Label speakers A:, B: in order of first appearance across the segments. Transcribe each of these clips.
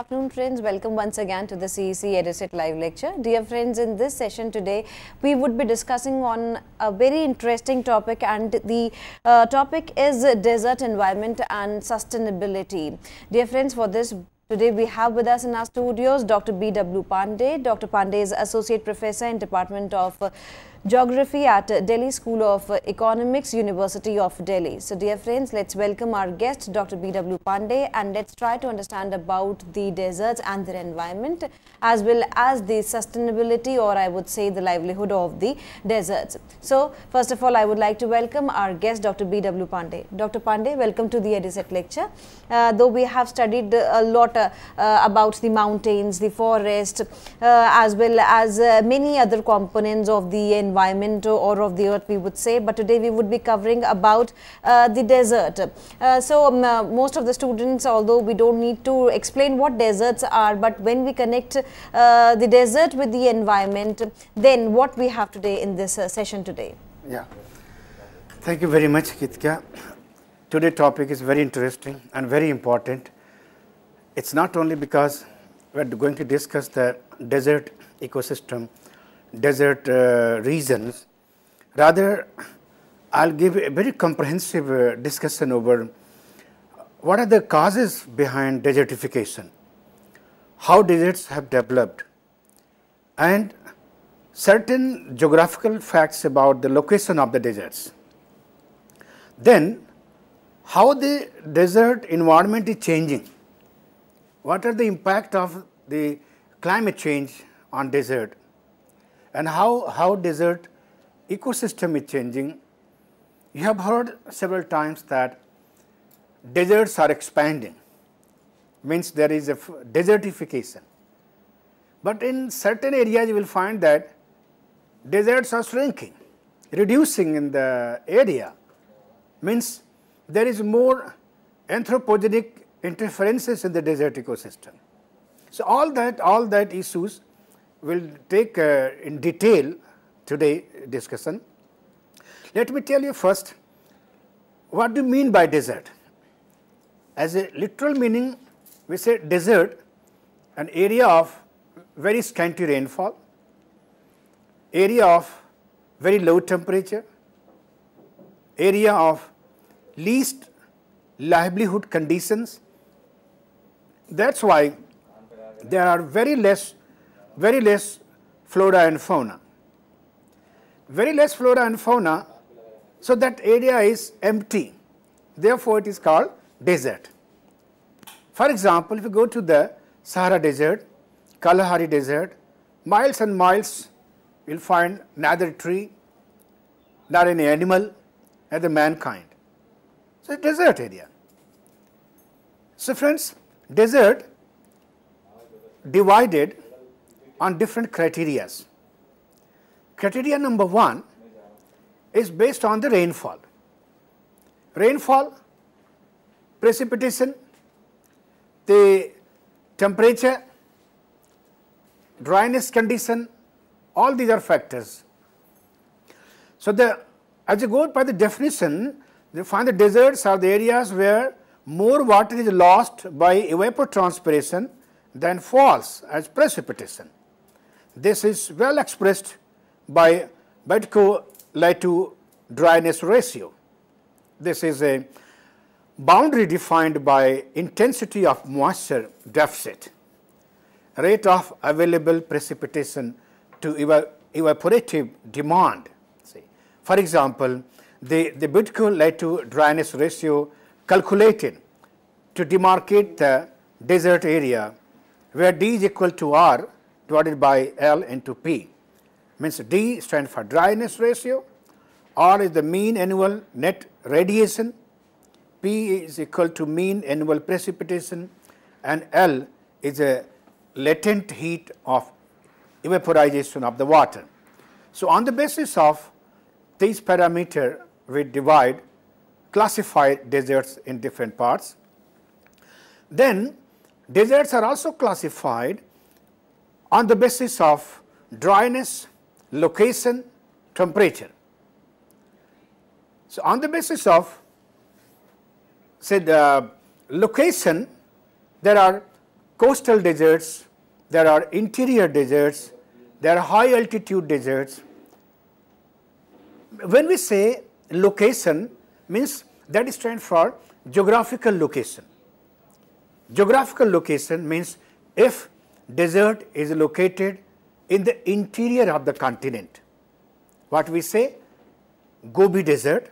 A: Afternoon friends. Welcome once again to the CEC EduSat live lecture. Dear friends, in this session today, we would be discussing on a very interesting topic and the uh, topic is desert environment and sustainability. Dear friends, for this Today we have with us in our studios Dr. B.W. Pandey. Dr. Pandey is Associate Professor in Department of Geography at Delhi School of Economics, University of Delhi. So dear friends, let's welcome our guest Dr. B.W. Pandey and let's try to understand about the deserts and their environment as well as the sustainability or I would say the livelihood of the deserts. So first of all, I would like to welcome our guest Dr. B.W. Pandey. Dr. Pandey, welcome to the EduSat lecture. Uh, though we have studied a lot uh, uh, about the mountains, the forest as well as many other components of the environment or of the earth we would say but today we would be covering about uh, the desert. Uh, so um, uh, most of the students although we don't need to explain what deserts are but when we connect uh, the desert with the environment then what we have today in this uh, session today.
B: Yeah. Thank you very much Kitka. Today topic is very interesting and very important. It's not only because we are going to discuss the desert ecosystem desert uh, regions. Rather, I'll give a very comprehensive uh, discussion over what are the causes behind desertification, how deserts have developed, and certain geographical facts about the location of the deserts. Then, how the desert environment is changing, what are the impact of the climate change on desert and how, how desert ecosystem is changing. You have heard several times that deserts are expanding, means there is a desertification. But in certain areas you will find that deserts are shrinking, reducing in the area, means there is more anthropogenic interferences in the desert ecosystem. So all that, all that issues will take uh, in detail today discussion. Let me tell you first what do you mean by desert? As a literal meaning, we say desert, an area of very scanty rainfall, area of very low temperature, area of least livelihood conditions. That's why there are very less very less flora and fauna. Very less flora and fauna, so that area is empty. Therefore, it is called desert. For example, if you go to the Sahara Desert, Kalahari Desert, miles and miles you will find neither tree, nor any animal, neither mankind. So, desert area. So, friends, desert divided on different criteria. Criteria number one is based on the rainfall. Rainfall, precipitation, the temperature, dryness condition, all these are factors. So, the as you go by the definition, you find the deserts are the areas where more water is lost by evapotranspiration than falls as precipitation. This is well expressed by Budyko-Lettau dryness ratio. This is a boundary defined by intensity of moisture deficit, rate of available precipitation to eva evaporative demand. See. For example, the, the Budyko-Lettau dryness ratio calculated to demarcate the desert area where D is equal to R divided by L into P. Means D stands for dryness ratio, R is the mean annual net radiation, P is equal to mean annual precipitation and L is a latent heat of evaporization of the water. So, on the basis of these parameter we divide classify deserts in different parts. Then deserts are also classified on the basis of dryness, location, temperature. So, on the basis of say the location there are coastal deserts, there are interior deserts, there are high altitude deserts. When we say location means that is stands for geographical location. Geographical location means if desert is located in the interior of the continent, what we say Gobi desert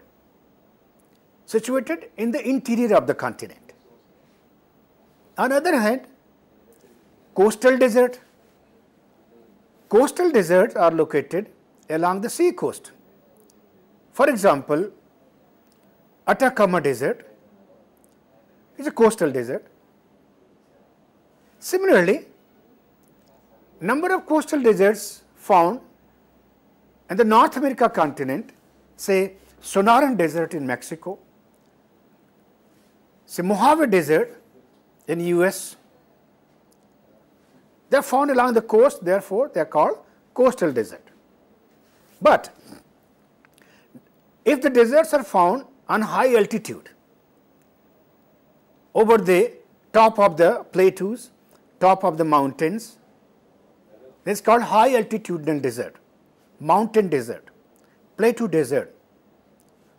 B: situated in the interior of the continent. On the other hand, coastal desert, coastal deserts are located along the sea coast. For example, Atacama desert is a coastal desert. Similarly, number of coastal deserts found in the North America continent, say Sonoran desert in Mexico, say Mojave desert in US, they are found along the coast, therefore, they are called coastal desert. But if the deserts are found on high altitude over the top of the plateaus, top of the mountains, it is called high altitudinal desert, mountain desert, plateau desert.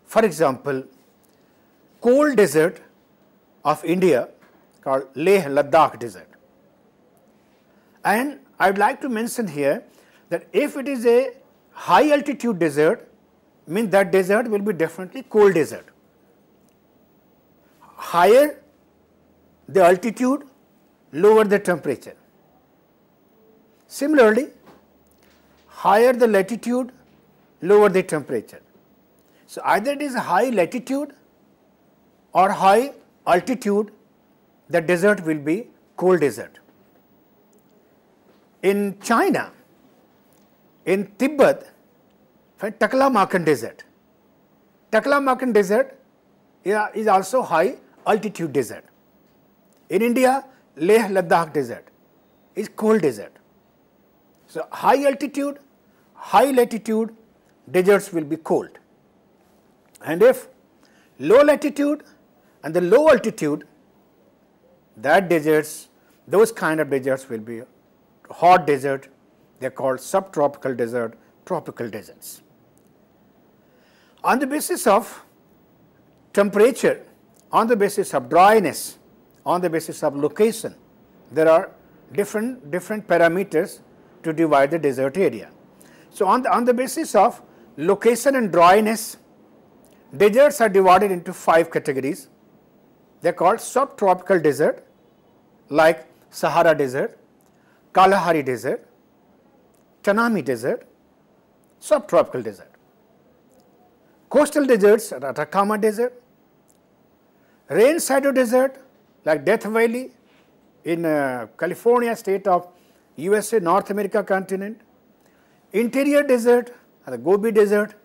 B: For example, cold desert of India called Leh Ladakh desert. And I would like to mention here that if it is a high altitude desert, means that desert will be definitely cold desert. Higher the altitude, lower the temperature. Similarly, higher the latitude, lower the temperature. So, either it is high latitude or high altitude, the desert will be cold desert. In China, in Tibet, Taklamakan desert. Taklamakan desert is also high altitude desert. In India, Leh Ladakh desert is cold desert. So, high altitude, high latitude deserts will be cold. And if low latitude and the low altitude, that deserts, those kind of deserts will be hot desert, they are called subtropical desert, tropical deserts. On the basis of temperature, on the basis of dryness, on the basis of location, there are different, different parameters to divide the desert area. So, on the, on the basis of location and dryness, deserts are divided into five categories. They are called subtropical desert like Sahara desert, Kalahari desert, Tanami desert, subtropical desert. Coastal deserts, are Atacama desert, rain shadow desert like Death Valley in uh, California state of USA, North America continent, interior desert, the Gobi desert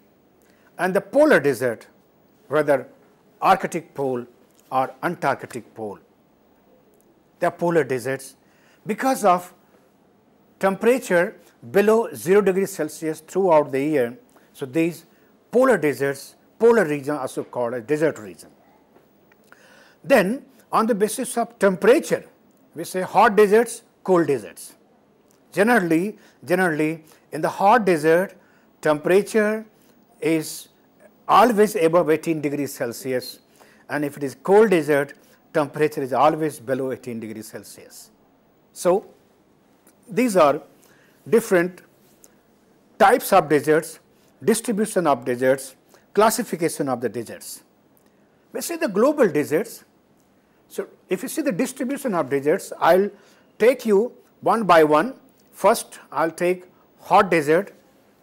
B: and the polar desert, whether Arctic pole or Antarctic pole. They are polar deserts because of temperature below 0 degrees Celsius throughout the year. So, these polar deserts, polar region also called a desert region. Then on the basis of temperature, we say hot deserts, cold deserts. Generally, generally in the hot desert, temperature is always above 18 degrees Celsius and if it is cold desert, temperature is always below 18 degrees Celsius. So, these are different types of deserts distribution of deserts, classification of the deserts. We say the global deserts. So, if you see the distribution of deserts, I will take you one by one. First, I will take hot desert,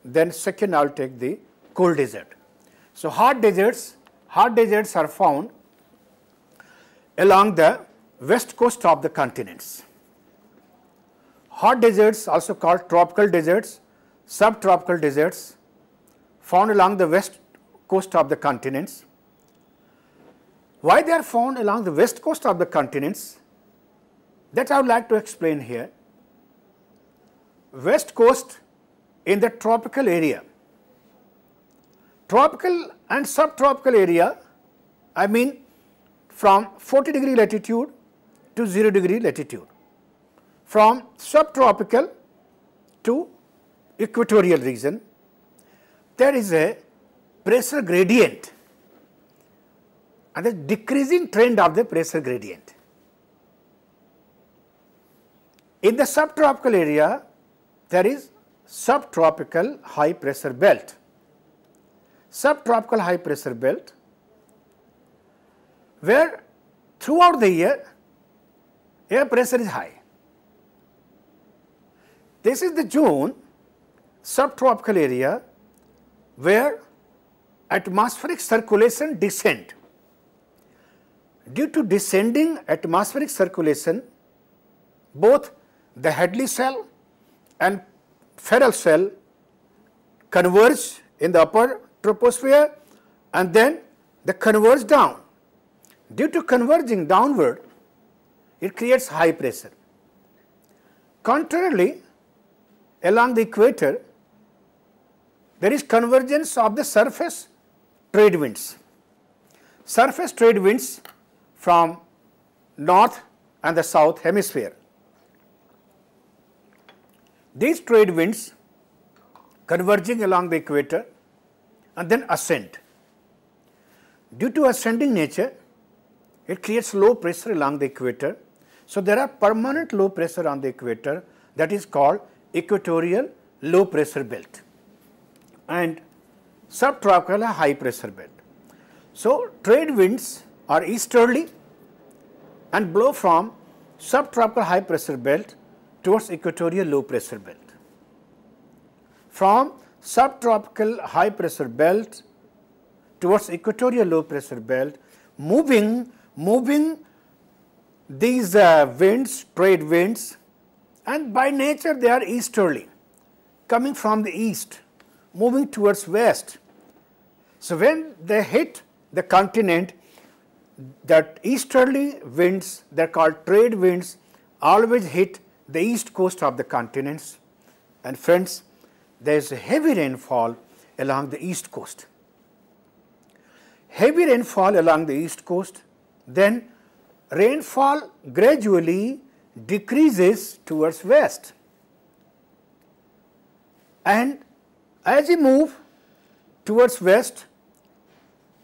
B: then second I will take the cold desert. So, hot deserts, hot deserts are found along the west coast of the continents. Hot deserts also called tropical deserts, subtropical deserts found along the west coast of the continents. Why they are found along the west coast of the continents that I would like to explain here. West coast in the tropical area, tropical and subtropical area I mean from 40 degree latitude to 0 degree latitude. from subtropical to equatorial region, there is a pressure gradient and a decreasing trend of the pressure gradient. In the subtropical area, there is subtropical high pressure belt. Subtropical high pressure belt where throughout the year air pressure is high. This is the zone subtropical area where atmospheric circulation descend. Due to descending atmospheric circulation, both the Hadley cell and Ferrel cell converge in the upper troposphere and then they converge down. Due to converging downward, it creates high pressure. Contrarily, along the equator, there is convergence of the surface trade winds. Surface trade winds from north and the south hemisphere. These trade winds converging along the equator and then ascend. Due to ascending nature, it creates low pressure along the equator. So, there are permanent low pressure on the equator that is called equatorial low pressure belt and subtropical high pressure belt. So, trade winds are easterly and blow from subtropical high pressure belt towards equatorial low pressure belt. From subtropical high pressure belt towards equatorial low pressure belt, moving, moving these uh, winds, trade winds and by nature they are easterly, coming from the east, moving towards west. So, when they hit the continent, that easterly winds, they are called trade winds, always hit the east coast of the continents. And friends, there is heavy rainfall along the east coast. Heavy rainfall along the east coast, then rainfall gradually decreases towards west. And as you move towards west,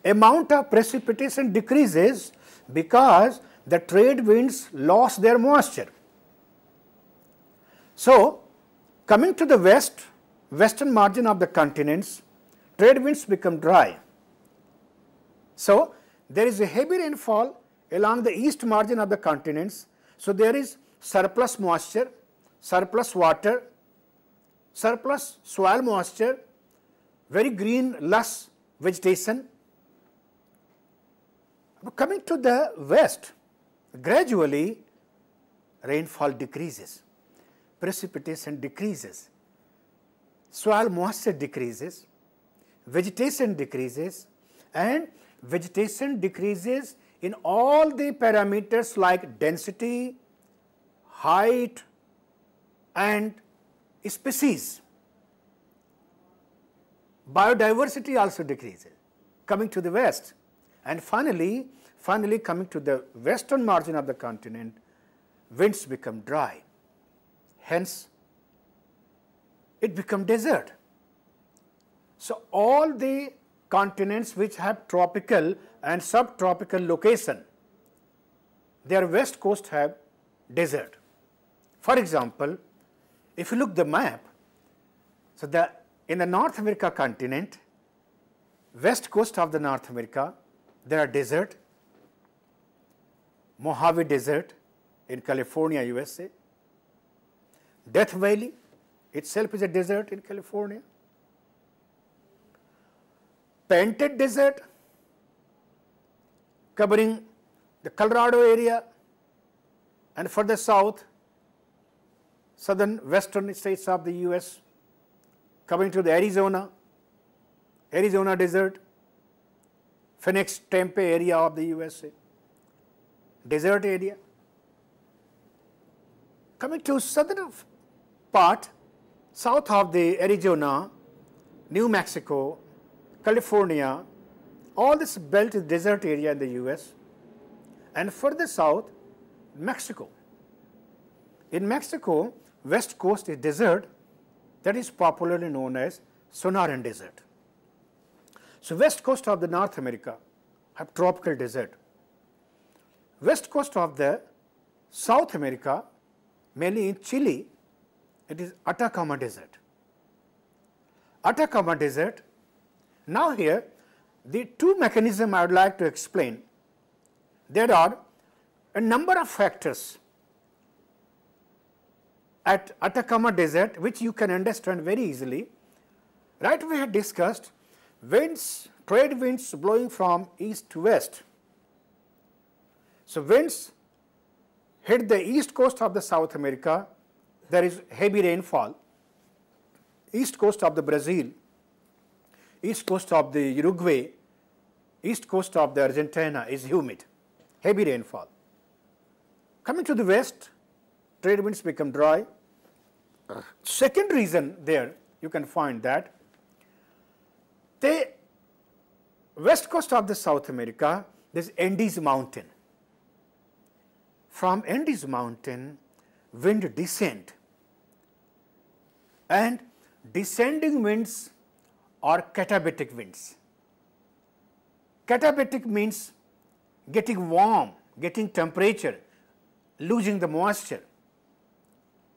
B: amount of precipitation decreases because the trade winds lost their moisture. So, coming to the west, western margin of the continents, trade winds become dry. So, there is a heavy rainfall along the east margin of the continents. So, there is surplus moisture, surplus water, surplus soil moisture, very green lush vegetation. But Coming to the west, gradually rainfall decreases, precipitation decreases, soil moisture decreases, vegetation decreases and vegetation decreases in all the parameters like density, height and species. Biodiversity also decreases coming to the west and finally, finally coming to the western margin of the continent, winds become dry. Hence, it become desert. So, all the continents which have tropical and subtropical location, their west coast have desert. For example, if you look the map, so the in the North America continent, west coast of the North America, there are desert, Mojave Desert in California, USA, Death Valley itself is a desert in California, Painted Desert covering the Colorado area and further south, southern western states of the US, coming to the Arizona, Arizona desert, Phoenix, Tempe area of the USA, desert area. Coming to southern part, south of the Arizona, New Mexico, California, all this belt is desert area in the US and further south, Mexico. In Mexico, west coast is desert that is popularly known as Sonoran Desert. So, west coast of the North America have tropical desert. West coast of the South America, mainly in Chile, it is Atacama Desert. Atacama Desert. Now here, the two mechanism I would like to explain. There are a number of factors at Atacama Desert, which you can understand very easily. Right, we had discussed winds, trade winds blowing from east to west. So, winds hit the east coast of the South America, there is heavy rainfall. East coast of the Brazil, east coast of the Uruguay, east coast of the Argentina is humid, heavy rainfall. Coming to the west, trade winds become dry. Second reason there you can find that the west coast of the South America, this Andes mountain. From Andes mountain, wind descend and descending winds are katabatic winds. Katabatic means getting warm, getting temperature, losing the moisture.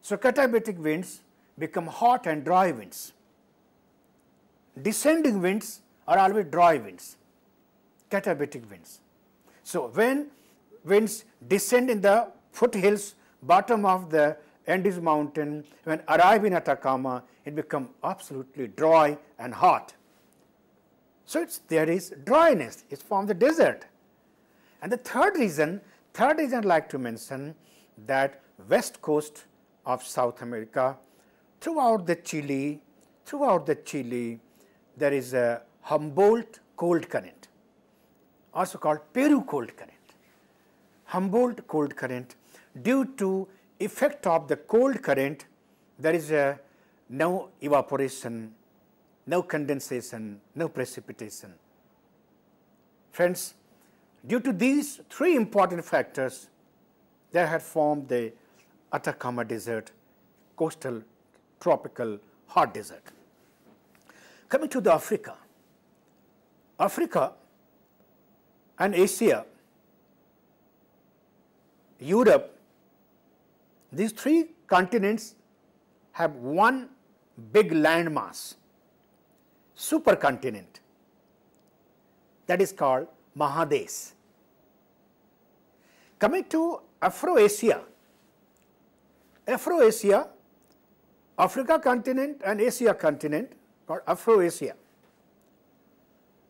B: So, katabatic winds become hot and dry winds. Descending winds are always dry winds, katabatic winds. So, when winds descend in the foothills, bottom of the Andes mountain, when arrive in Atacama, it become absolutely dry and hot. So, there is dryness, it's from the desert. And the third reason, third reason I'd like to mention that west coast of South America, throughout the Chile, throughout the Chile, there is a Humboldt cold current, also called Peru cold current. Humboldt cold current due to effect of the cold current there is a no evaporation, no condensation, no precipitation. Friends, due to these three important factors, they had formed the Atacama Desert, coastal tropical hot desert. Coming to the Africa, Africa and Asia, Europe, these three continents have one big landmass, supercontinent that is called Mahadesh. Coming to Afro-Asia, Afro-Asia, Africa continent and Asia continent called Afro-Asia.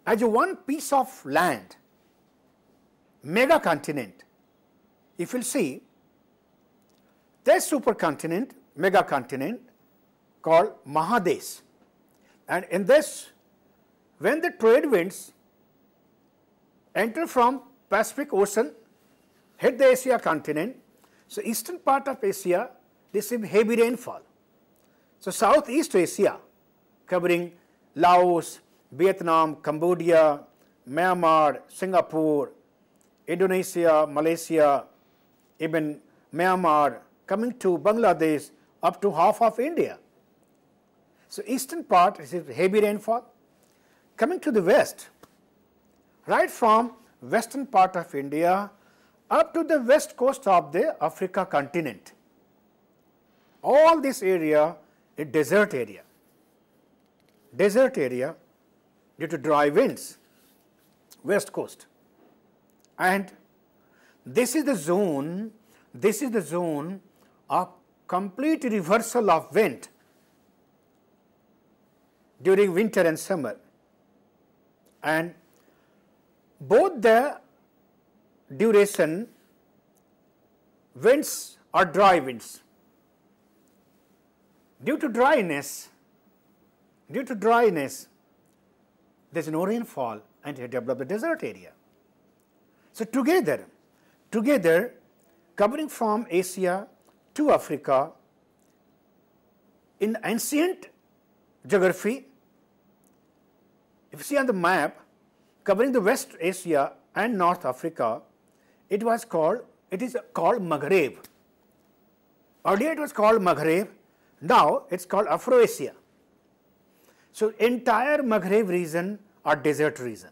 B: As one piece of land, mega continent, if you see, there's supercontinent, mega continent called Mahadesh. And in this, when the trade winds enter from Pacific Ocean, hit the Asia continent, so eastern part of Asia receive heavy rainfall. So Southeast Asia covering Laos, Vietnam, Cambodia, Myanmar, Singapore, Indonesia, Malaysia, even Myanmar, coming to Bangladesh up to half of India. So eastern part receives heavy rainfall. Coming to the west, right from western part of India up to the west coast of the Africa continent. All this area is desert area, desert area due to dry winds, west coast. And this is the zone, this is the zone of complete reversal of wind during winter and summer. And both the duration winds are dry winds. Due to dryness, due to dryness, there is no rainfall and you develop a desert area. So together, together covering from Asia to Africa, in ancient geography, if you see on the map covering the West Asia and North Africa, it was called, it is called Maghreb. Earlier it was called Maghreb, now it's called Afroasia. So entire Maghreb region or desert region.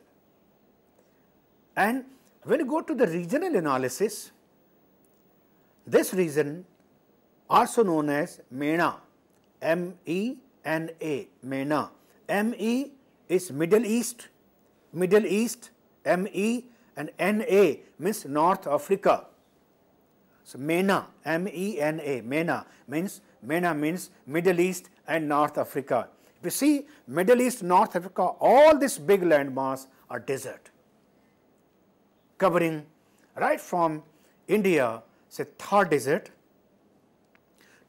B: And when you go to the regional analysis, this region also known as MENA, M-E-N-A, MENA. M-E is Middle East, Middle East, M-E and N-A means North Africa. So MENA, M-E-N-A, MENA means, MENA means Middle East and North Africa. If you see Middle East, North Africa, all this big landmass are desert, covering right from India, say Thar Desert,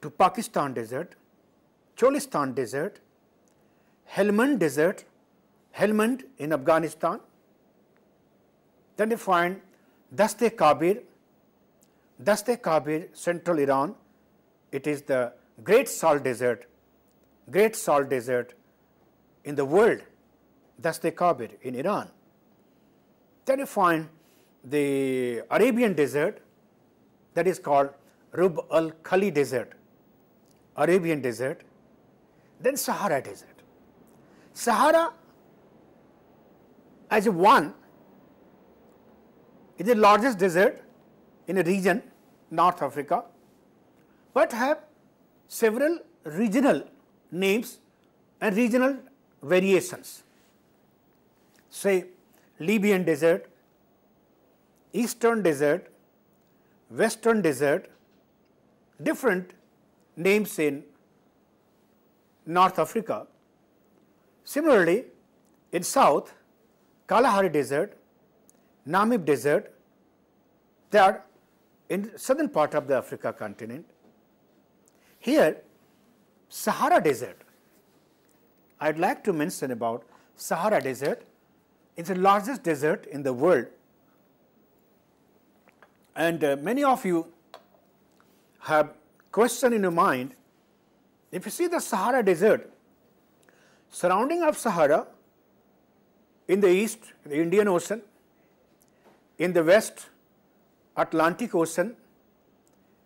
B: to Pakistan Desert, Cholistan Desert, Helmand Desert, Helmand in Afghanistan. Then you find Daste Kabir, Daste Kabir, central Iran. It is the Great Salt Desert, Great Salt Desert in the world, Daste Kabir in Iran. Then you find the Arabian Desert that is called Rub al Khali Desert, Arabian Desert, then Sahara Desert. Sahara as one is the largest desert in a region, North Africa, but have several regional names and regional variations. Say Libyan desert, Eastern desert, Western desert, different names in North Africa. Similarly, in South, Kalahari Desert, Namib Desert, they are in southern part of the Africa continent. Here, Sahara Desert, I would like to mention about Sahara Desert. It's the largest desert in the world. And uh, many of you have question in your mind, if you see the Sahara Desert, surrounding of Sahara, in the east, the Indian Ocean, in the west, Atlantic Ocean,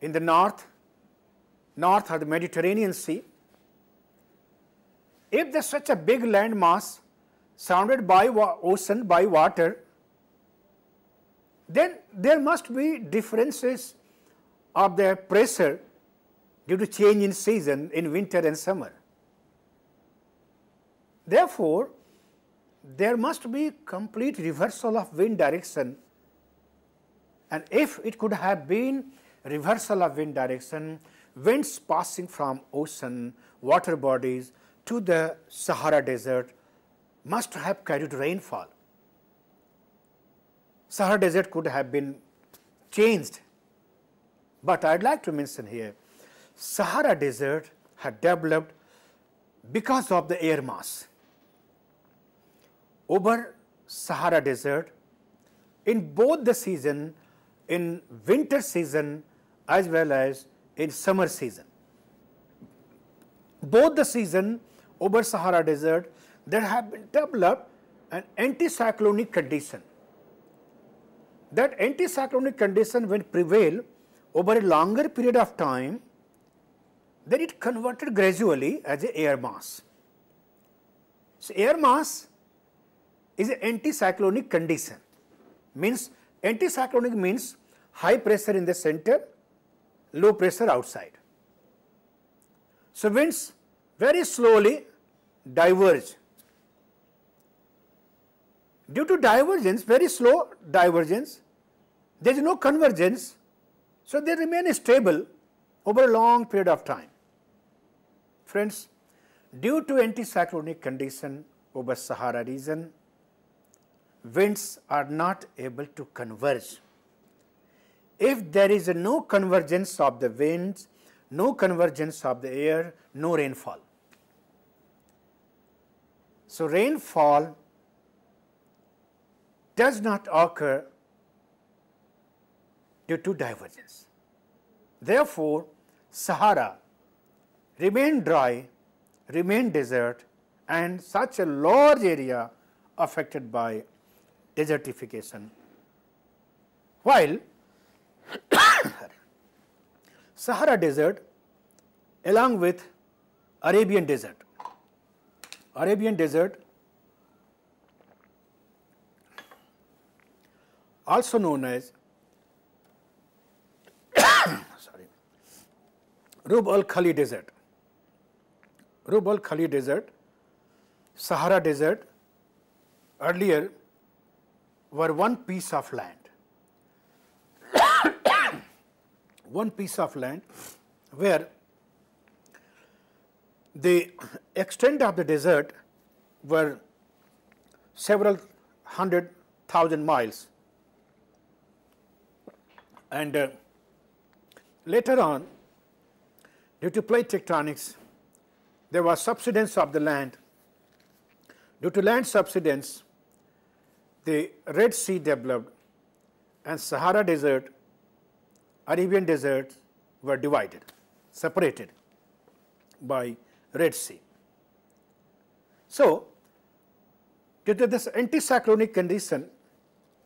B: in the north, north are the Mediterranean Sea. If there's such a big land mass surrounded by ocean, by water, then there must be differences of the pressure due to change in season in winter and summer. Therefore, there must be complete reversal of wind direction and if it could have been reversal of wind direction, winds passing from ocean, water bodies to the Sahara desert must have carried rainfall. Sahara desert could have been changed, but I'd like to mention here Sahara desert had developed because of the air mass. Over Sahara desert, in both the season, in winter season as well as in summer season. Both the season over Sahara desert, there have been developed an anticyclonic condition. That anticyclonic condition when prevail over a longer period of time, then it converted gradually as a air mass. So, air mass is an anticyclonic condition, means anticyclonic means high pressure in the center, low pressure outside. So, winds very slowly diverge. Due to divergence, very slow divergence, there is no convergence, so they remain stable over a long period of time. Friends, due to anticyclonic condition over Sahara region, winds are not able to converge. If there is no convergence of the winds, no convergence of the air, no rainfall. So, rainfall does not occur due to divergence. Therefore, Sahara remain dry, remain desert and such a large area affected by desertification. While Sahara Desert along with Arabian Desert. Arabian Desert also known as sorry, Rub al Khali Desert. Rub al Khali Desert, Sahara Desert earlier were one piece of land. one piece of land where the extent of the desert were several hundred thousand miles and uh, later on due to plate tectonics there was subsidence of the land due to land subsidence the Red Sea developed and Sahara desert Arabian desert were divided separated by Red Sea. So, due to this anticyclonic condition,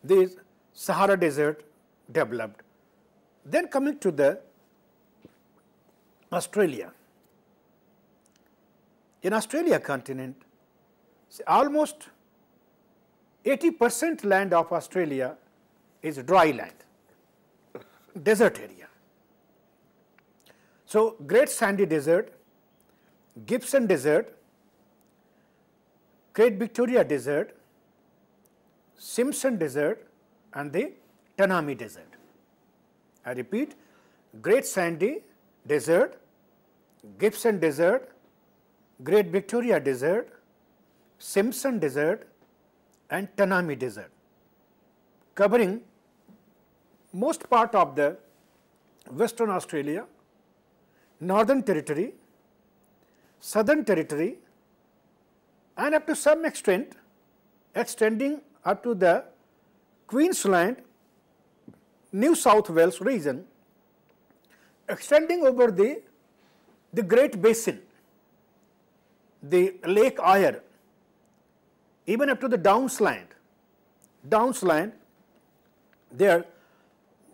B: the Sahara Desert developed. Then coming to the Australia. In Australia continent, almost 80 percent land of Australia is dry land, desert area. So, Great Sandy Desert Gibson Desert, Great Victoria Desert, Simpson Desert and the Tanami Desert. I repeat, Great Sandy Desert, Gibson Desert, Great Victoria Desert, Simpson Desert and Tanami Desert, covering most part of the Western Australia, Northern Territory, Southern Territory and up to some extent extending up to the Queensland, New South Wales region, extending over the, the Great Basin, the Lake Eyre, even up to the Downs Land. Downs there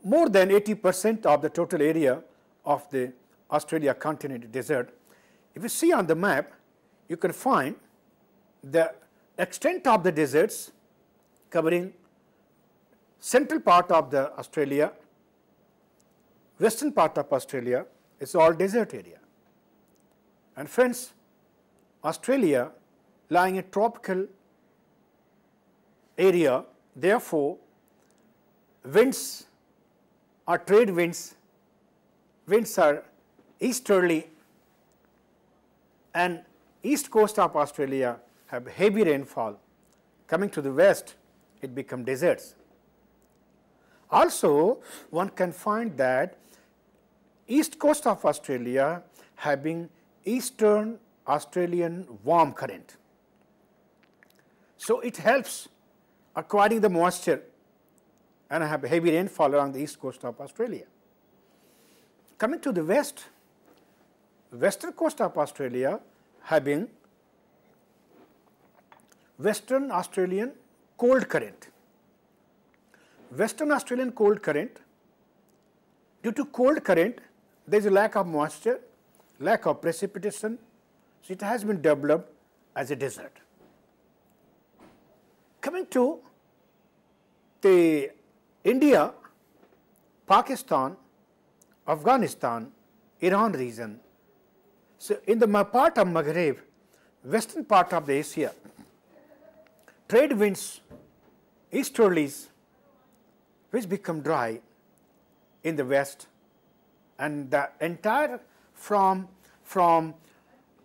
B: more than 80 percent of the total area of the Australia continent desert if you see on the map, you can find the extent of the deserts covering central part of the Australia, western part of Australia is all desert area. And friends, Australia lying a tropical area, therefore, winds are trade winds, winds are easterly and east coast of Australia have heavy rainfall. Coming to the west, it become deserts. Also, one can find that east coast of Australia having eastern Australian warm current. So, it helps acquiring the moisture and have heavy rainfall along the east coast of Australia. Coming to the west, western coast of Australia having Western Australian cold current. Western Australian cold current, due to cold current, there is a lack of moisture, lack of precipitation, so it has been developed as a desert. Coming to the India, Pakistan, Afghanistan, Iran region, so, in the part of Maghreb, western part of the Asia, trade winds, easterlies, which become dry in the west and the entire from, from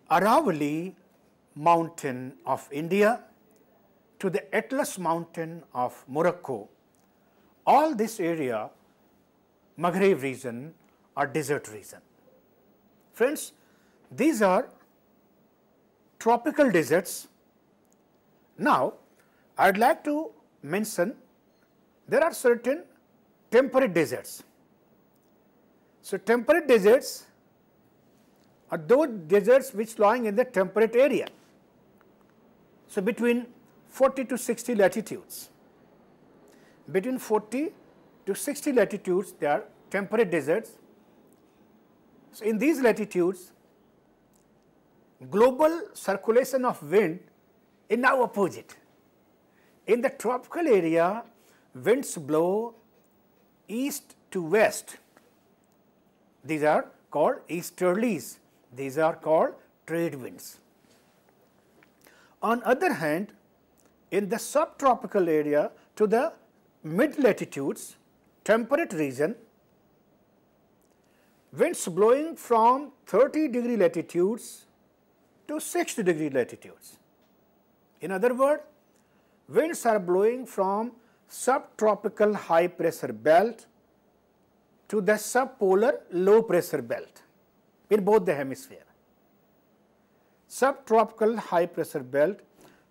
B: Aravalli mountain of India to the Atlas mountain of Morocco, all this area, Maghreb region or desert region. Friends, these are tropical deserts. Now, I would like to mention there are certain temperate deserts. So, temperate deserts are those deserts which lying in the temperate area. So, between 40 to 60 latitudes, between 40 to 60 latitudes they are temperate deserts So, in these latitudes, global circulation of wind is now opposite. In the tropical area, winds blow east to west. These are called easterlies. These are called trade winds. On other hand, in the subtropical area to the mid latitudes, temperate region, winds blowing from 30 degree latitudes to 60 degree latitudes. In other words, winds are blowing from subtropical high pressure belt to the subpolar low pressure belt in both the hemisphere. Subtropical high pressure belt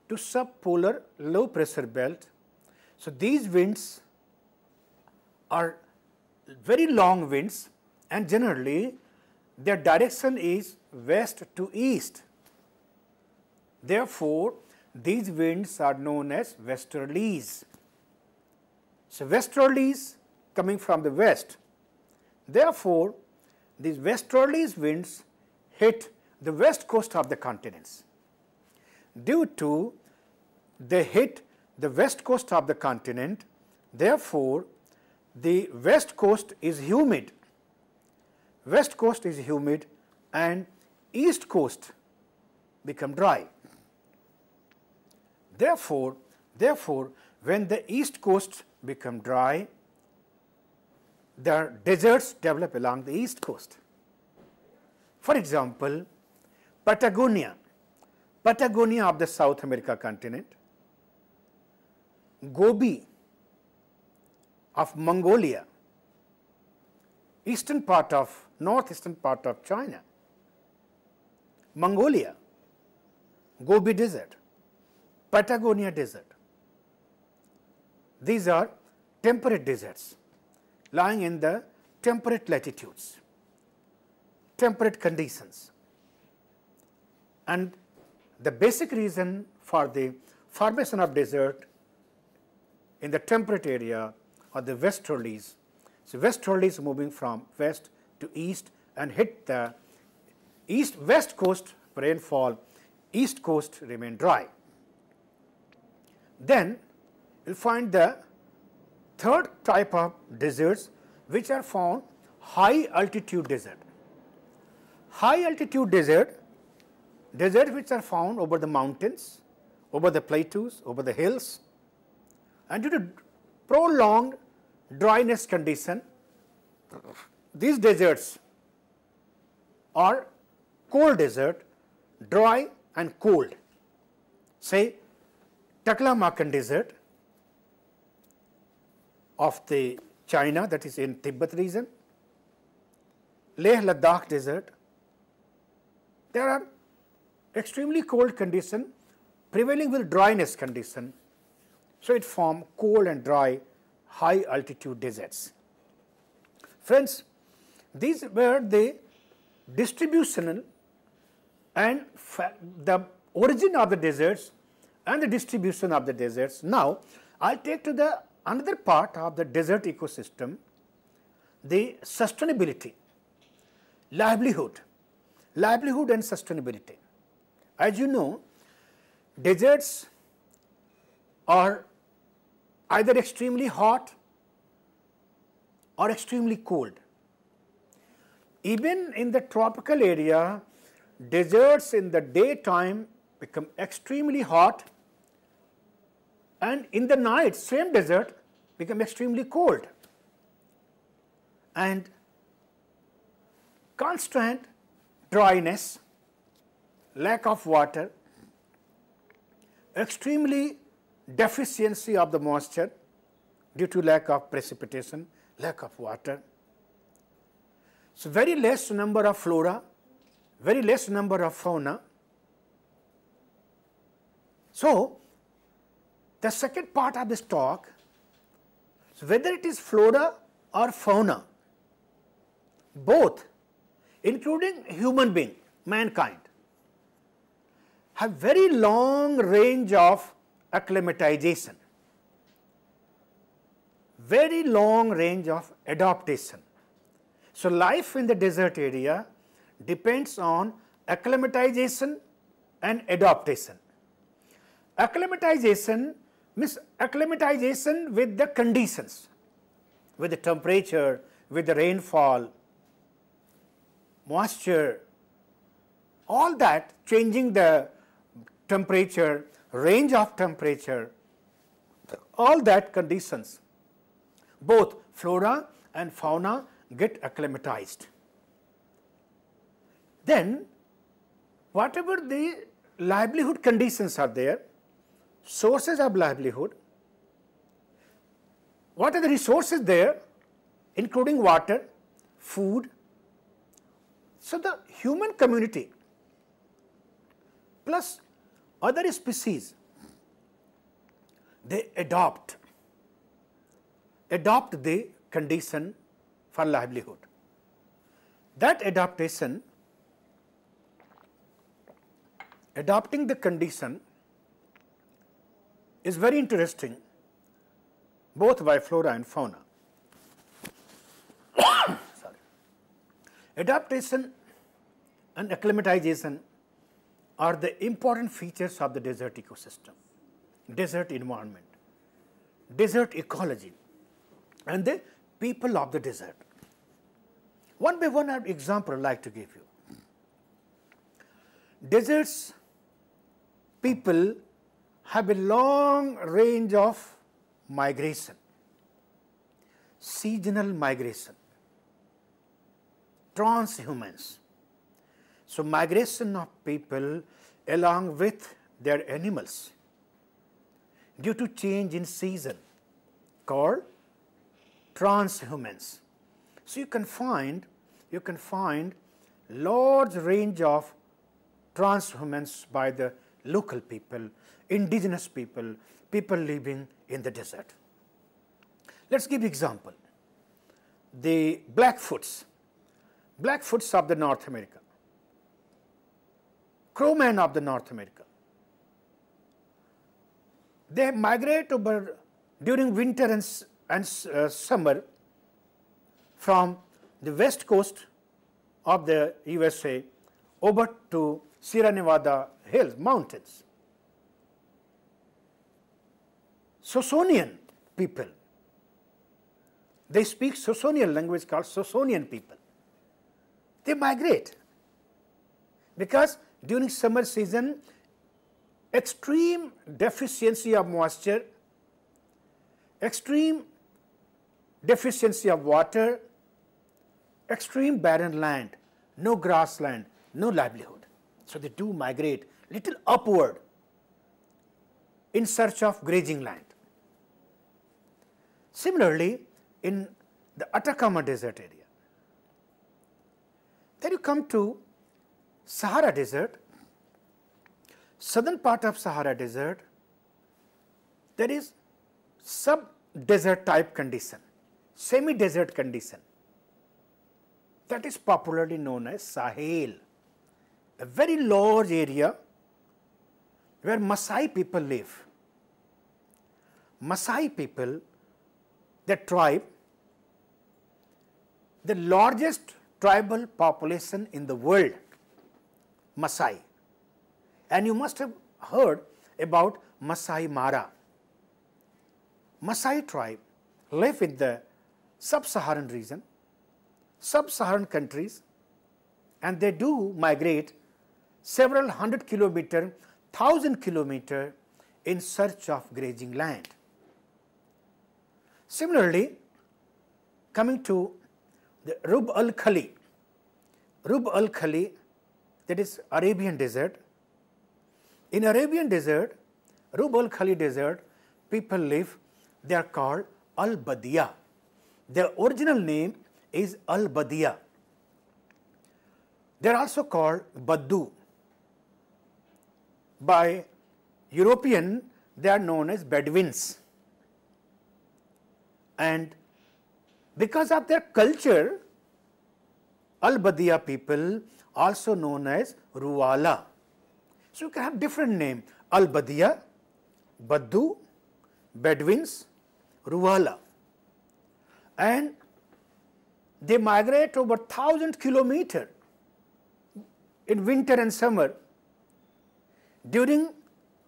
B: to subpolar low pressure belt. So, these winds are very long winds and generally their direction is west to east. Therefore, these winds are known as westerlies. So, westerlies coming from the west. Therefore, these westerlies winds hit the west coast of the continents. Due to they hit the west coast of the continent, therefore, the west coast is humid west coast is humid and east coast become dry. Therefore, therefore, when the east coast become dry, the deserts develop along the east coast. For example, Patagonia, Patagonia of the South America continent, Gobi of Mongolia, eastern part of northeastern part of China, Mongolia, Gobi Desert, Patagonia Desert. These are temperate deserts lying in the temperate latitudes, temperate conditions. And the basic reason for the formation of desert in the temperate area are the westerlies. So, westerlies moving from west to east and hit the east west coast rainfall, east coast remain dry. Then you will find the third type of deserts which are found high altitude desert. High altitude desert, desert which are found over the mountains, over the plateaus, over the hills and due to prolonged dryness condition these deserts are cold desert, dry and cold. Say Taklamakan desert of the China that is in Tibet region, Leh Ladakh desert. There are extremely cold condition prevailing with dryness condition. So, it form cold and dry high altitude deserts. Friends, these were the distributional and the origin of the deserts and the distribution of the deserts. Now, I will take to the another part of the desert ecosystem, the sustainability, livelihood, livelihood and sustainability. As you know, deserts are either extremely hot or extremely cold. Even in the tropical area, deserts in the daytime become extremely hot and in the night same desert become extremely cold and constant dryness, lack of water, extremely deficiency of the moisture due to lack of precipitation, lack of water so, very less number of flora, very less number of fauna. So, the second part of this talk, so whether it is flora or fauna, both including human being, mankind, have very long range of acclimatization, very long range of adaptation. So, life in the desert area depends on acclimatization and adaptation. Acclimatization means acclimatization with the conditions, with the temperature, with the rainfall, moisture, all that changing the temperature, range of temperature, all that conditions, both flora and fauna get acclimatized. Then, whatever the livelihood conditions are there, sources of livelihood, what are the resources there, including water, food. So, the human community plus other species, they adopt, adopt the condition for livelihood. That adaptation, adopting the condition is very interesting both by flora and fauna. Sorry. Adaptation and acclimatization are the important features of the desert ecosystem, desert environment, desert ecology and the people of the desert. One by one example I would like to give you. Deserts people have a long range of migration, seasonal migration, transhumance. So, migration of people along with their animals due to change in season called transhumance. So, you can find you can find large range of transhumance by the local people, indigenous people, people living in the desert. Let us give example. The Blackfoots, Blackfoots of the North America, Crowman of the North America. They migrate over during winter and, and uh, summer from the west coast of the USA over to Sierra Nevada hills, mountains. Shoshonean people, they speak Shoshonean language called Shoshonean people. They migrate because during summer season, extreme deficiency of moisture, extreme deficiency of water, extreme barren land, no grassland, no livelihood. So they do migrate little upward in search of grazing land. Similarly, in the Atacama Desert area, then you come to Sahara Desert, southern part of Sahara Desert, there is sub-desert type condition, semi-desert condition that is popularly known as Sahel, a very large area where Maasai people live. Maasai people, the tribe, the largest tribal population in the world, Maasai. And you must have heard about Masai Mara. Maasai tribe live in the sub-Saharan region sub-Saharan countries and they do migrate several hundred kilometer, thousand kilometer in search of grazing land. Similarly, coming to the Rub al Khali, Rub al Khali that is Arabian desert. In Arabian desert, Rub al Khali desert, people live, they are called Al Badia. Their original name is Al Badia. They are also called Baddu. By European, they are known as Bedouins. And because of their culture, Al Badia people also known as Ruwala. So you can have different name Al Badia, Baddu, Bedouins, Ruwala. And they migrate over 1000 kilometer in winter and summer. During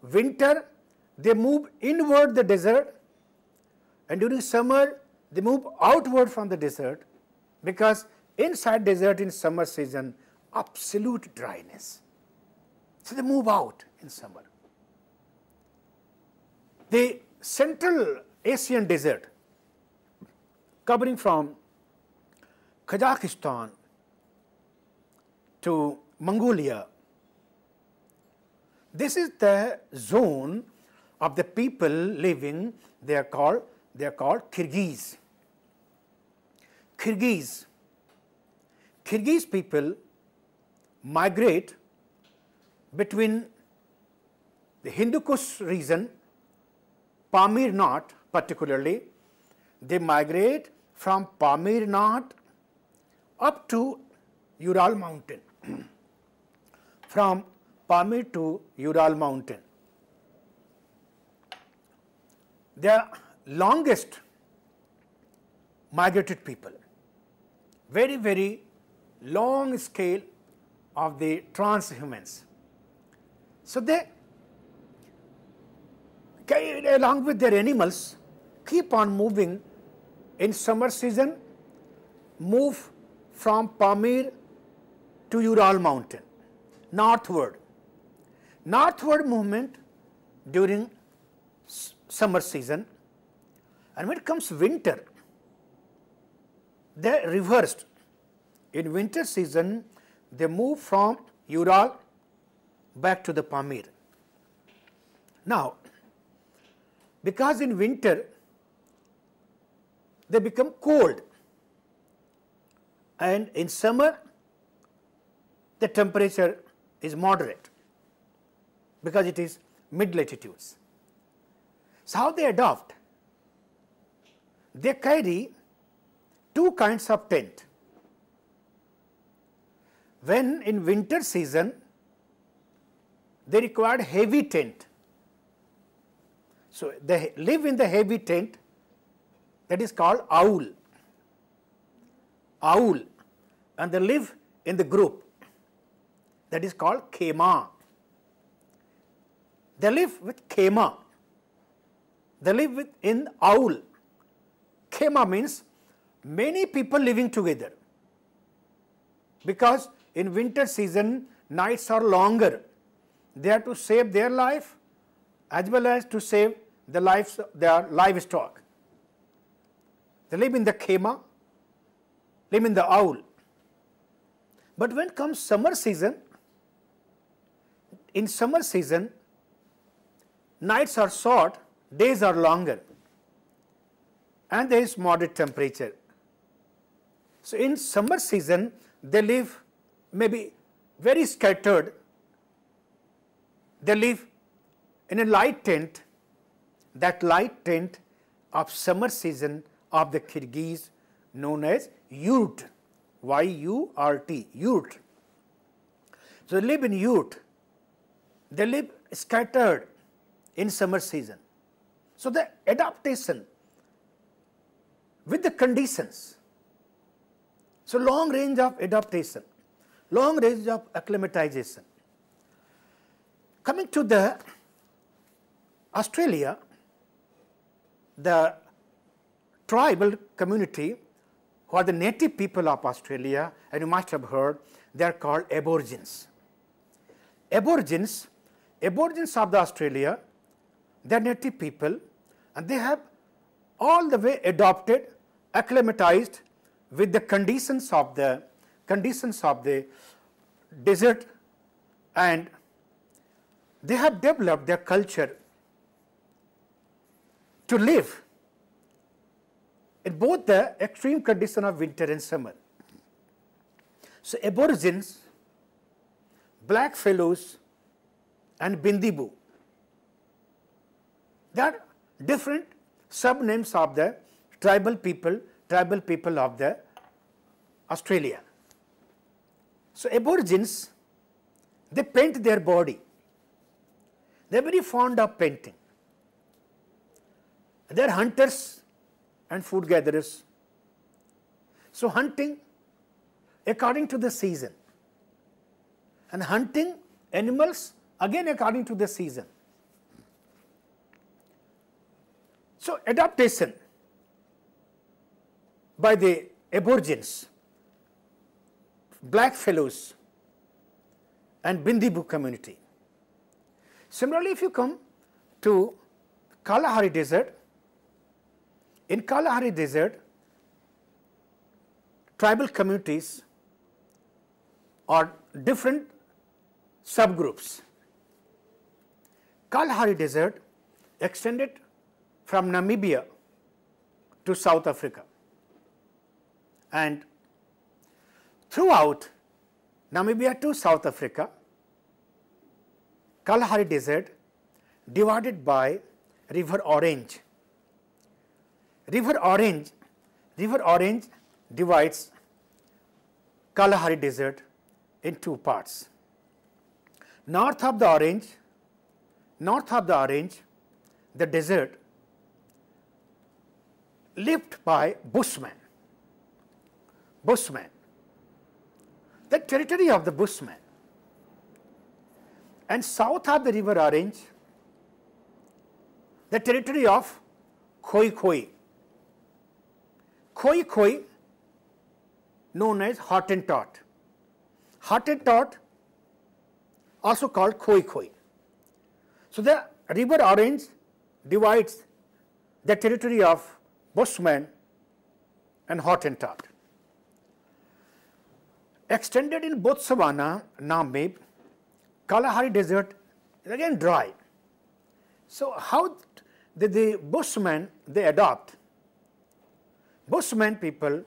B: winter, they move inward the desert and during summer, they move outward from the desert because inside desert in summer season, absolute dryness. So they move out in summer. The Central Asian desert covering from Kazakhstan to Mongolia. This is the zone of the people living, they are called, they are called Kyrgyz. Kyrgyz. Kyrgyz people migrate between the Hindu Kush region, Pamir Knot particularly, they migrate from Pamir Knot up to Ural mountain, from Pamir to Ural mountain. The longest migrated people, very, very long scale of the transhumans. So they, along with their animals, keep on moving in summer season, move from Pamir to Ural mountain, northward. Northward movement during summer season and when it comes winter, they reversed. In winter season, they move from Ural back to the Pamir. Now, because in winter they become cold and in summer the temperature is moderate because it is mid latitudes. So, how they adopt? They carry two kinds of tent. When in winter season, they required heavy tent. So, they live in the heavy tent that is called aul. Aul and they live in the group that is called khema. They live with khema. They live with in aul. Khema means many people living together. Because in winter season nights are longer. They have to save their life as well as to save the lives their livestock. They live in the khema live in the aul but when comes summer season in summer season nights are short days are longer and there is moderate temperature so, in summer season they live maybe very scattered, they live in a light tent, that light tent of summer season of the Kyrgyz known as yurt, Y-U-R-T, yurt. So, they live in yurt, they live scattered in summer season. So, the adaptation with the conditions so, long range of adaptation, long range of acclimatization. Coming to the Australia, the tribal community who are the native people of Australia and you must have heard they are called aborigines. Aborigines, aborigines of the Australia, they are native people and they have all the way adopted, acclimatized with the conditions of the conditions of the desert and they have developed their culture to live in both the extreme condition of winter and summer. So, aborigines, black fellows and Bindibu, they are different sub names of the tribal people tribal people of the Australia. So, aborigines they paint their body, they are very fond of painting. They are hunters and food gatherers. So, hunting according to the season and hunting animals again according to the season. So, adaptation by the aborigines, black fellows and Bindibu community. Similarly, if you come to Kalahari desert, in Kalahari desert, tribal communities or different subgroups. Kalahari desert extended from Namibia to South Africa and throughout Namibia to South Africa, Kalahari desert divided by river Orange. River Orange, river Orange divides Kalahari desert in two parts. North of the Orange, north of the Orange, the desert lived by Bushmen. Bushmen. The territory of the Bushmen. And south of the river Orange, the territory of Khoi Khoi. Khoi Khoi, known as Hottentot. Hottentot, also called Khoi Khoi. So, the river Orange divides the territory of Bushmen and Hottentot. Extended in both Botswana, Namib, Kalahari desert is again dry. So, how did the Bushmen they adopt? Bushmen people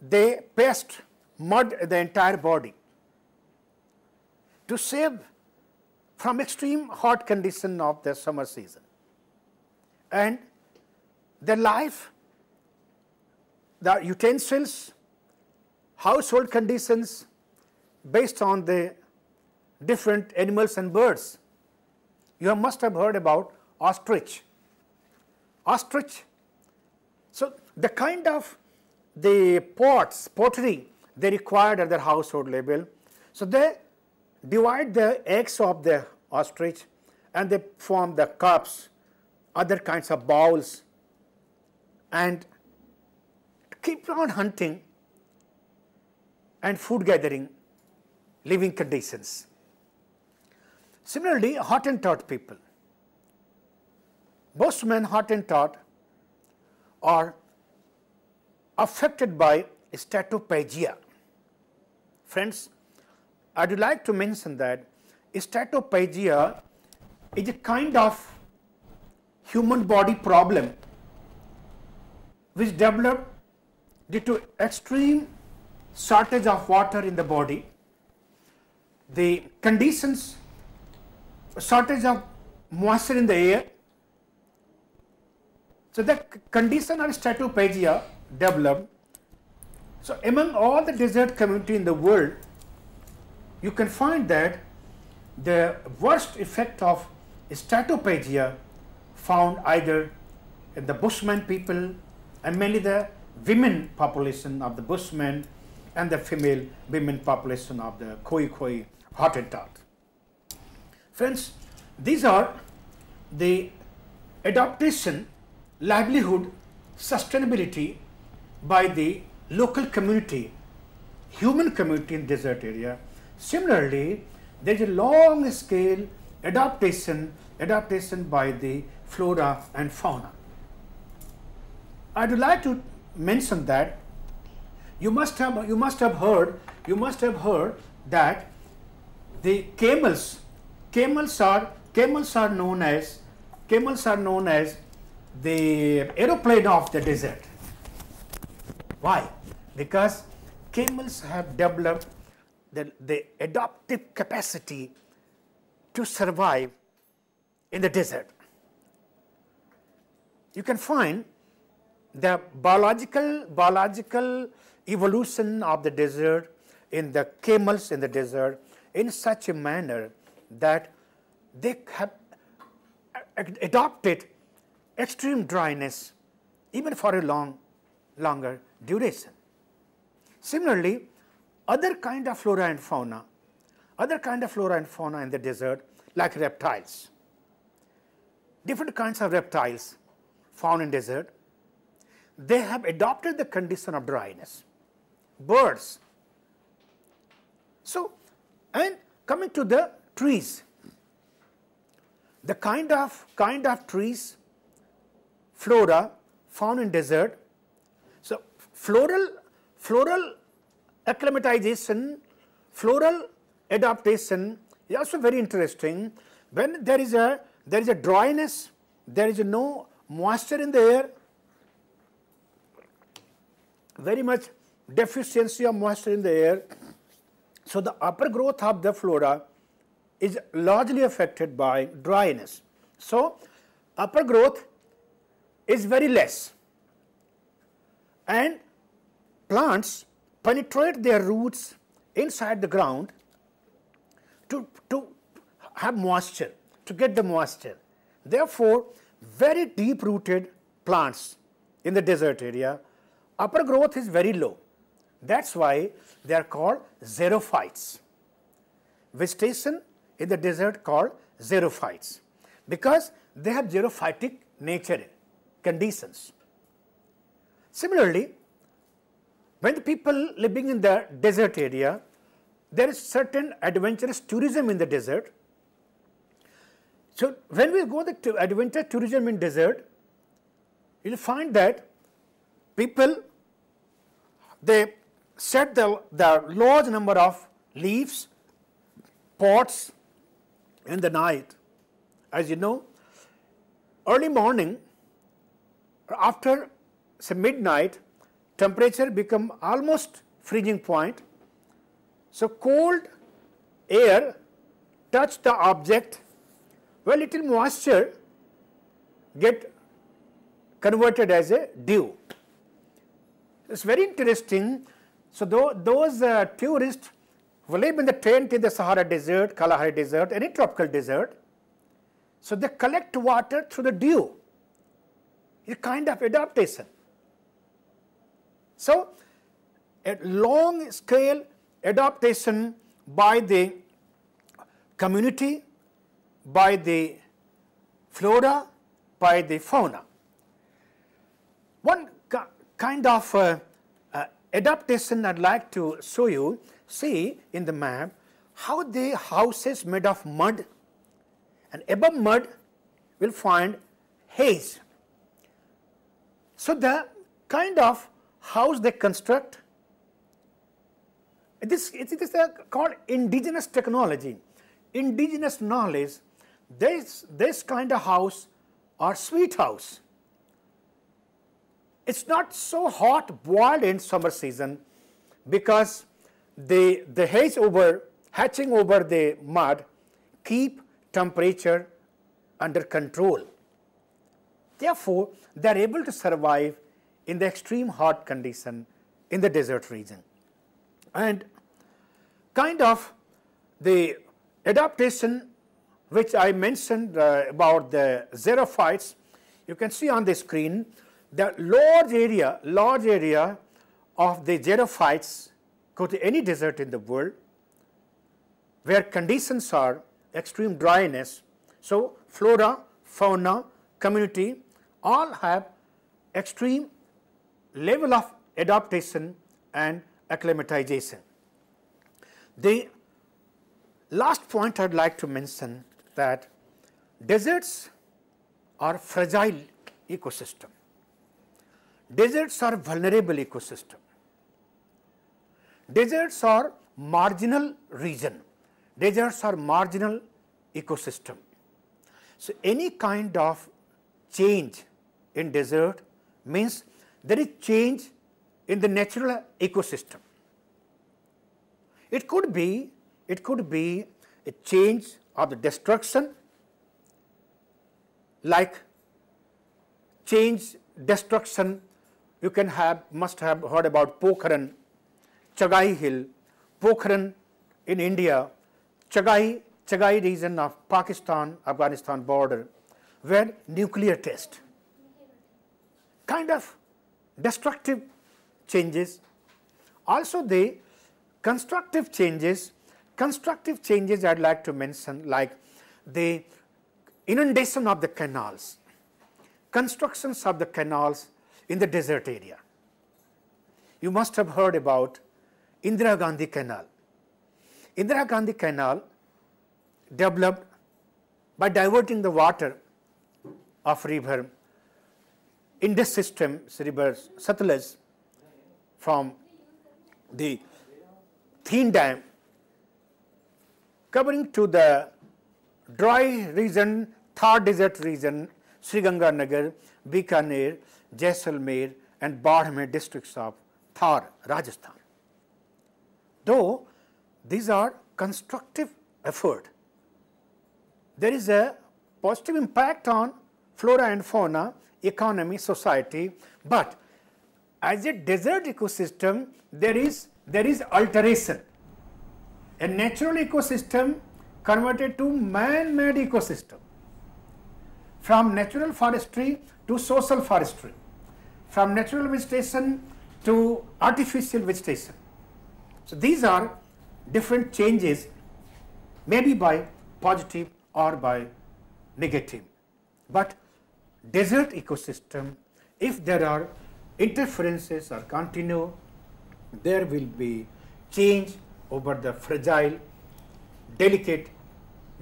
B: they paste mud the entire body to save from extreme hot condition of the summer season. And their life, the utensils, household conditions based on the different animals and birds. You must have heard about ostrich. Ostrich. So, the kind of the pots, pottery they required at their household level. So, they divide the eggs of the ostrich and they form the cups, other kinds of bowls and keep on hunting and food gathering living conditions. Similarly, Hottentot people, Bushmen Hottentot are affected by steatopygia. Friends, I would like to mention that steatopygia is a kind of human body problem which developed due to extreme shortage of water in the body, the conditions, shortage of moisture in the air. So, the condition of steatopygia developed. So, among all the desert community in the world, you can find that the worst effect of steatopygia found either in the Bushman people and mainly the women population of the Bushmen and the female women population of the Khoi Khoi Hottentot. Friends, these are the adaptation, livelihood, sustainability by the local community, human community in desert area. Similarly, there is a long scale adaptation, adaptation by the flora and fauna. I would like to mention that you must have you must have heard you must have heard that the camels camels are camels are known as camels are known as the aeroplane of the desert. Why? Because camels have developed the, the adaptive capacity to survive in the desert. You can find the biological biological evolution of the desert in the camels in the desert in such a manner that they have adopted extreme dryness even for a long longer duration. Similarly, other kind of flora and fauna, other kind of flora and fauna in the desert like reptiles, different kinds of reptiles found in desert, they have adopted the condition of dryness. Birds. So, and coming to the trees, the kind of kind of trees flora found in desert. So, floral floral acclimatization, floral adaptation is also very interesting. When there is a there is a dryness, there is no moisture in the air, very much deficiency of moisture in the air. So, the upper growth of the flora is largely affected by dryness. So, upper growth is very less and plants penetrate their roots inside the ground to, to have moisture, to get the moisture. Therefore, very deep rooted plants in the desert area, upper growth is very low. That's why they are called xerophytes. Vegetation in the desert called xerophytes because they have xerophytic nature conditions. Similarly, when the people living in the desert area, there is certain adventurous tourism in the desert. So, when we go to adventure tourism in desert, you will find that people they set the, the large number of leaves, pots in the night. As you know, early morning after say midnight, temperature become almost freezing point. So, cold air touch the object where little moisture get converted as a dew. It is very interesting. So, those uh, tourists who live in the tent in the Sahara desert, Kalahari desert, any tropical desert, so they collect water through the dew, a kind of adaptation. So, a long scale adaptation by the community, by the flora, by the fauna. One kind of uh, uh, adaptation I'd like to show you, see in the map how the houses made of mud and above mud will find haze. So, the kind of house they construct. This it is called indigenous technology, indigenous knowledge. This this kind of house or sweet house. It's not so hot boiled in summer season because the the haze over hatching over the mud keep temperature under control. Therefore, they are able to survive in the extreme hot condition in the desert region. And kind of the adaptation which I mentioned uh, about the xerophytes, you can see on the screen the large area, large area of the xerophytes go to any desert in the world where conditions are extreme dryness. So, flora, fauna, community all have extreme level of adaptation and acclimatization. The last point I would like to mention that deserts are fragile ecosystem. Deserts are vulnerable ecosystem. Deserts are marginal region. Deserts are marginal ecosystem. So, any kind of change in desert means there is change in the natural ecosystem. It could be, it could be a change of the destruction like change destruction you can have must have heard about Pokhran, Chagai Hill, Pokhran in India, Chagai, Chagai region of Pakistan Afghanistan border where nuclear test kind of destructive changes, also the constructive changes. Constructive changes I would like to mention like the inundation of the canals, constructions of the canals in the desert area. You must have heard about Indira Gandhi Canal. Indira Gandhi Canal developed by diverting the water of river Indus system, river Satluj from the thin dam covering to the dry region, Thar desert region, Sriganganagar, Bikaner, Jaisalmer and Bardhamer districts of Thar, Rajasthan. Though these are constructive effort, there is a positive impact on flora and fauna, economy, society, but as a desert ecosystem, there is, there is alteration. A natural ecosystem converted to man-made ecosystem from natural forestry to social forestry, from natural vegetation to artificial vegetation. So, these are different changes maybe by positive or by negative, but desert ecosystem if there are interferences or continue there will be change over the fragile delicate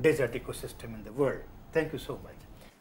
B: desert ecosystem in the world. Thank you so much.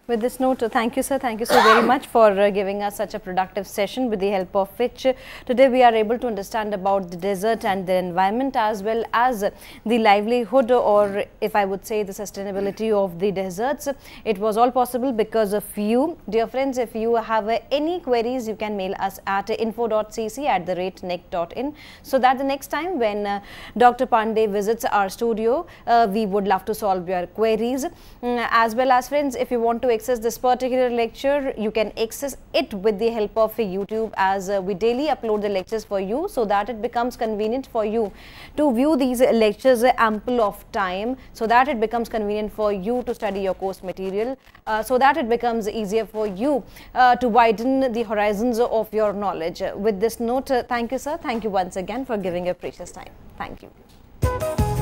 A: With this note, thank you sir, thank you so very much for uh, giving us such a productive session with the help of which uh, today we are able to understand about the desert and the environment as well as the livelihood or if I would say the sustainability of the deserts. It was all possible because of you. Dear friends, if you have uh, any queries, you can mail us at info.cc at the rate nec.in so that the next time when uh, Dr. Pandey visits our studio, uh, we would love to solve your queries. Mm, as well as friends, if you want to access this particular lecture, you can access it with the help of YouTube as uh, we daily upload the lectures for you so that it becomes convenient for you to view these lectures ample of time so that it becomes convenient for you to study your course material uh, so that it becomes easier for you uh, to widen the horizons of your knowledge. With this note, uh, thank you sir. Thank you once again for giving your precious time. Thank you.